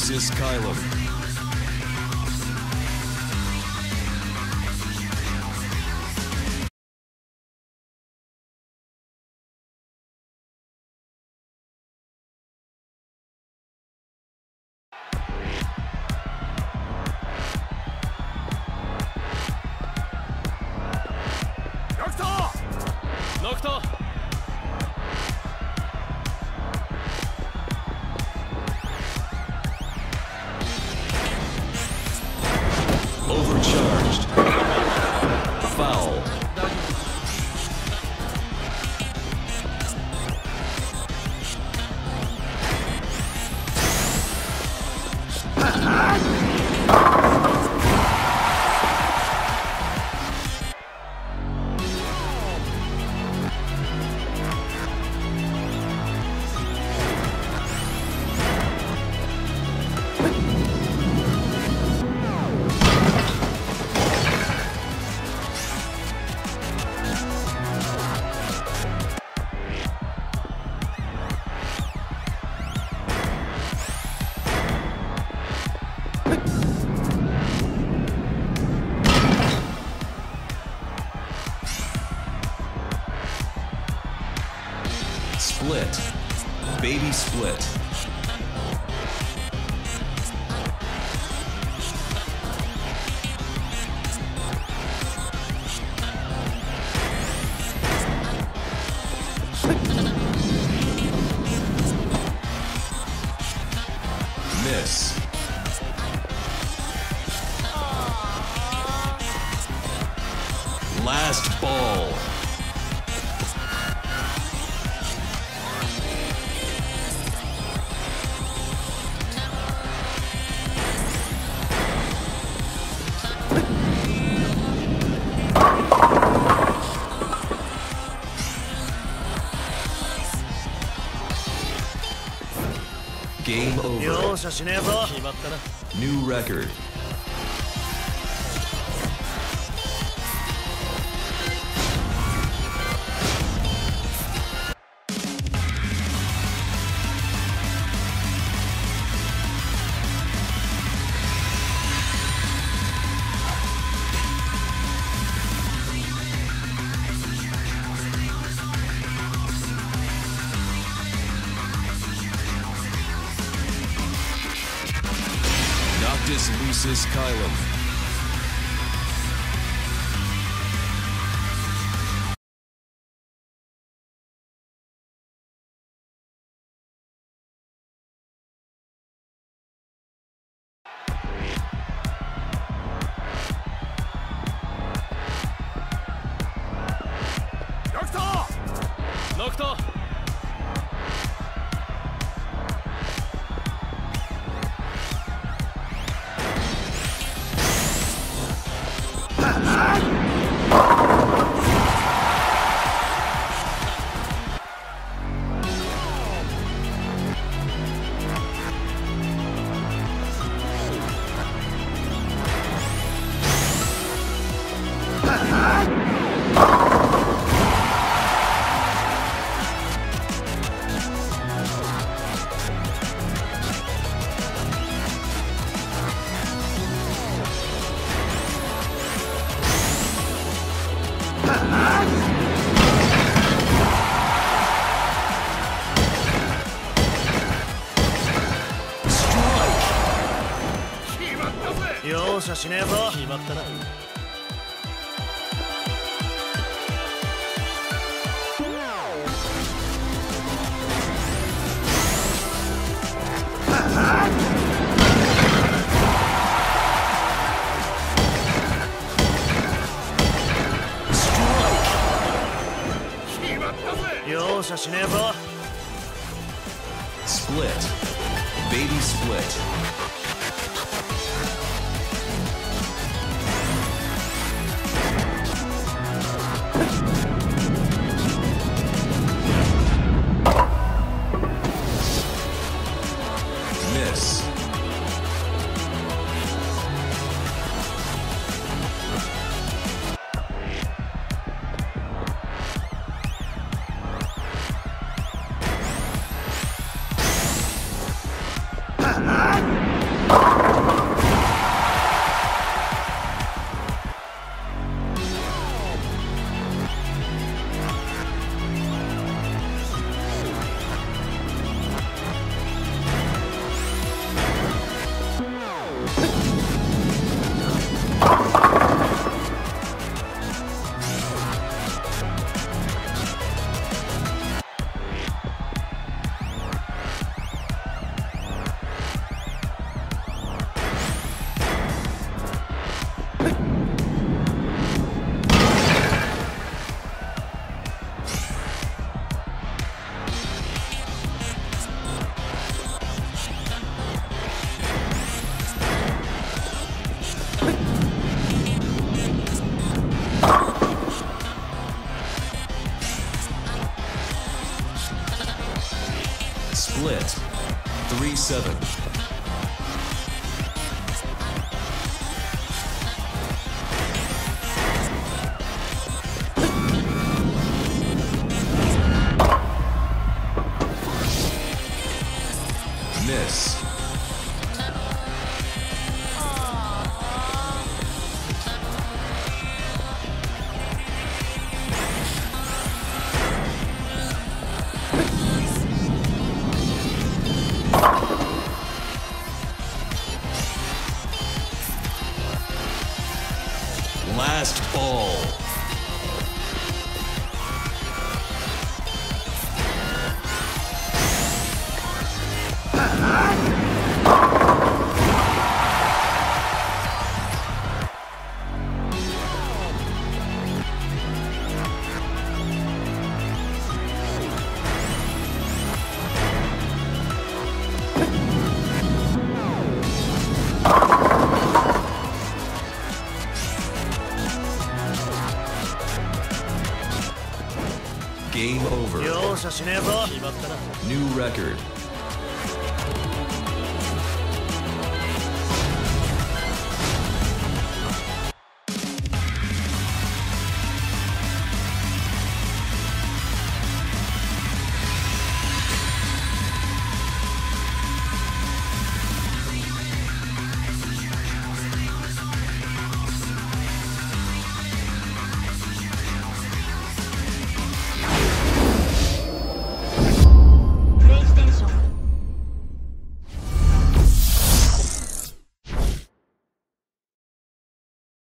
Francis Kylum. Knocked off! overcharged. Baby Split. Miss. Last ball. 容赦しねえぞ決まったな Kostas Lusis Kylov. Knocked 容赦しねえぞ決まったな容赦しねえぞ Split. Baby split. last ball. 容赦しねえぞ決まったな New record